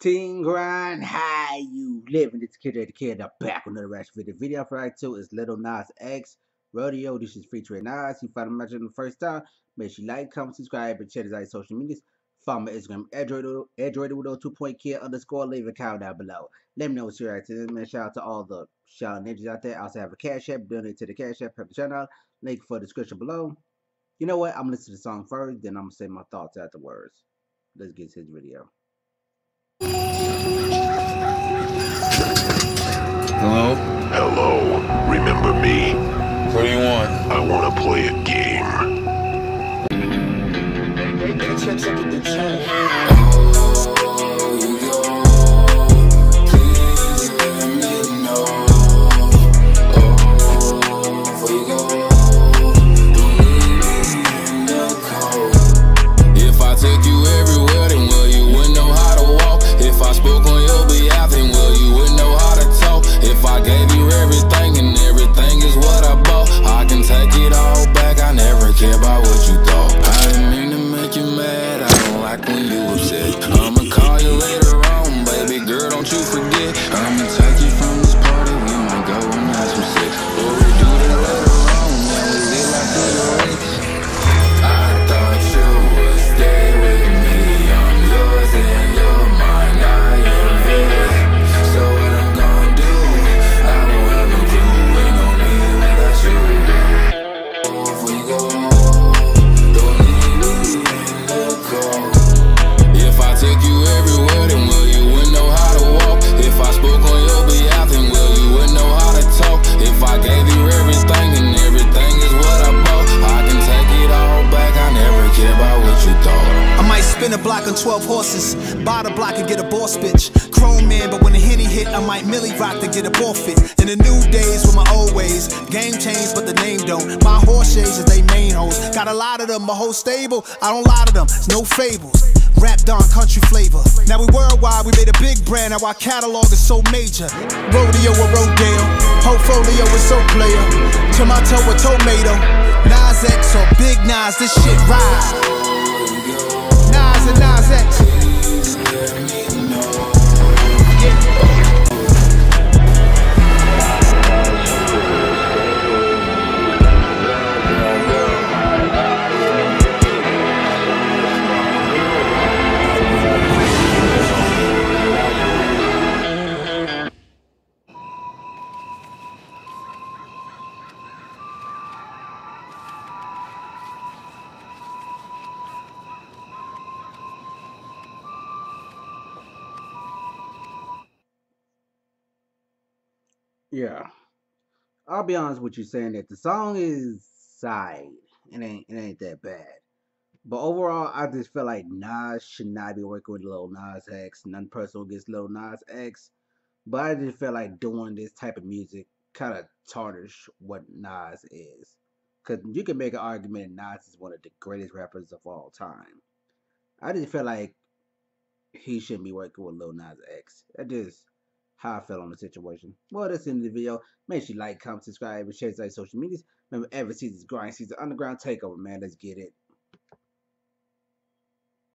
Teen grind, how you living? It's Kid the Kid. I'm back with another reaction video. Video for right two is Lil Nas X Rodeo. This is Free featuring Nas. You find him the first time. Make sure you like, comment, subscribe, and check his out social medias. Follow my Instagram, Android with two point kid underscore. Leave a comment down below. Let me know what you're at. Man, shout out to all the shout ninjas out there. I also have a cash app. Donate to the cash app. Help the channel. Link for the description below. You know what? I'm gonna listen to the song first, then I'm gonna say my thoughts afterwards. Let's get to the video. Hello? Spin a block on 12 horses, buy the block and get a boss bitch. Chrome man, but when the henny hit, I might millie rock to get a ball fit. In the new days with my old ways, game changed, but the name don't. My horse shades is they main hoes. Got a lot of them, my whole stable. I don't lie to them, it's no fables. Rap on country flavor. Now we worldwide, we made a big brand, now our catalog is so major. Rodeo or Rodale, portfolio is so player. Tomato or tomato, Nas X or Big Nas, this shit ride. And Nas X. Yeah. I'll be honest with you saying that the song is side. It ain't it ain't that bad. But overall, I just feel like Nas should not be working with Lil Nas X. None personal against Lil Nas X. But I just feel like doing this type of music kind of tarnish what Nas is. Because you can make an argument that Nas is one of the greatest rappers of all time. I just feel like he shouldn't be working with Lil Nas X. That just how I felt on the situation. Well, that's the end of the video. Make sure you like, comment, subscribe, and share to social medias. Remember, every season's grind season underground takeover, man. Let's get it.